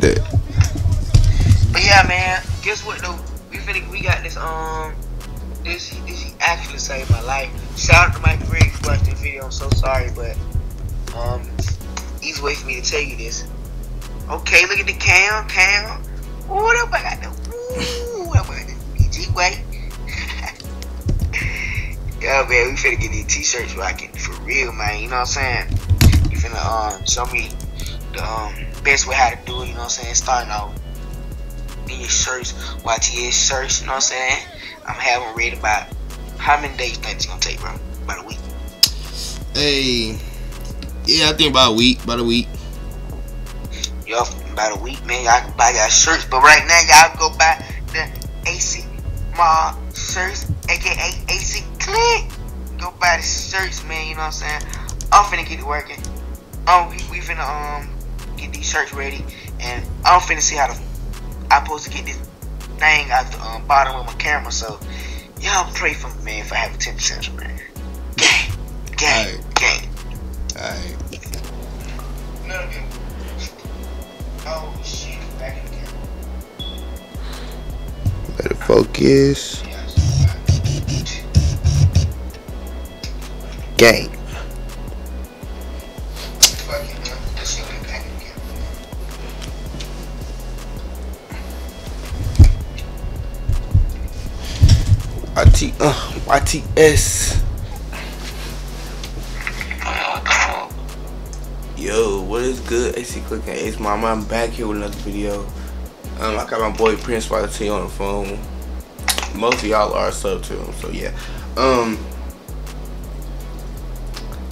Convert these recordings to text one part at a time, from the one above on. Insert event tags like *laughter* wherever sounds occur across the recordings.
that. But yeah, man. Guess what though? We finna we got this um this this he actually saved my life. Shout out to Mike Griggs who watched this video. I'm so sorry, but um easy way for me to tell you this. Okay, look at the cam, cam. Ooh, what up I got the ooh got the BG way. *laughs* yeah man, we finna get these t-shirts rocking for real man, you know what I'm saying? You finna um show me the um best way how to do it, you know what I'm saying? Starting off in your shirts, YTS shirts, you know what I'm saying? I'm having read about how many days you think it's gonna take, bro? About a week. Hey, yeah, I think about a week. About a week. Y'all, about a week, man. Y'all can buy y'all shirts, but right now y'all go buy the AC Mall shirts, aka AC Click. Go buy the shirts, man. You know what I'm saying? I'm finna get it working. Oh, we, we finna um get these shirts ready, and I'm finna see how the I'm supposed to get this thing out the um, bottom of my camera. So y'all pray for me, man, if I have a 10% man. Gang, gang, Alright. gang. Alright. Oh shit, back in the camera. Let it focus. Gang. YT, uh, YTS. Yo, what is good? AceyClique and Ace Mama. I'm back here with another video. Um, I got my boy Prince YT on the phone. Most of y'all are sub to him, so yeah. Um,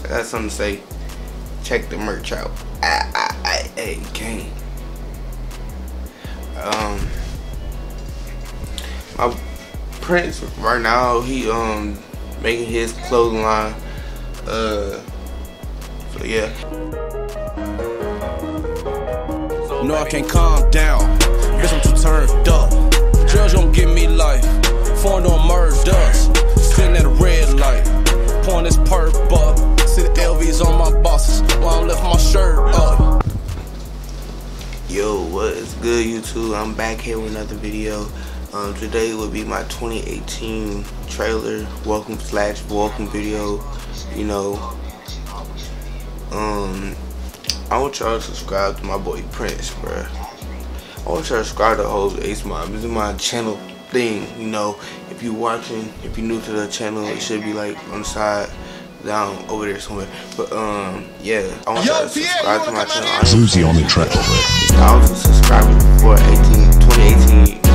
I got something to say. Check the merch out. I, I, I, hey, gang. Um, my Prince right now he um making his clothing line. Uh, so yeah. No, I can't calm down. Bitch, I'm too turned up. Judge don't give me life. Foreign don't merge us. Sitting at a red light. Pouring this perp up. See the LVs on my bosses. While I left my shirt up. Yo, what is good YouTube? I'm back here with another video. Um, today will be my 2018 trailer welcome slash welcome video. You know, um, I want y'all to subscribe to my boy Prince, bruh. I want y'all to subscribe to the whole Ace Mob. This is my channel thing, you know. If you're watching, if you're new to the channel, it should be like on the side down over there somewhere. But um, yeah, I want y'all to subscribe to my channel. I know Susie on the track. thousand subscribers before 18, 2018.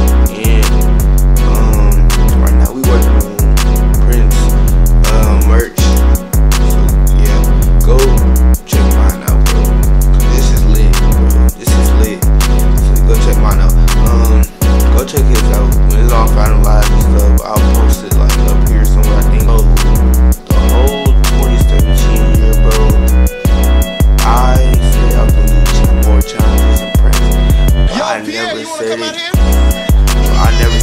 never said. I never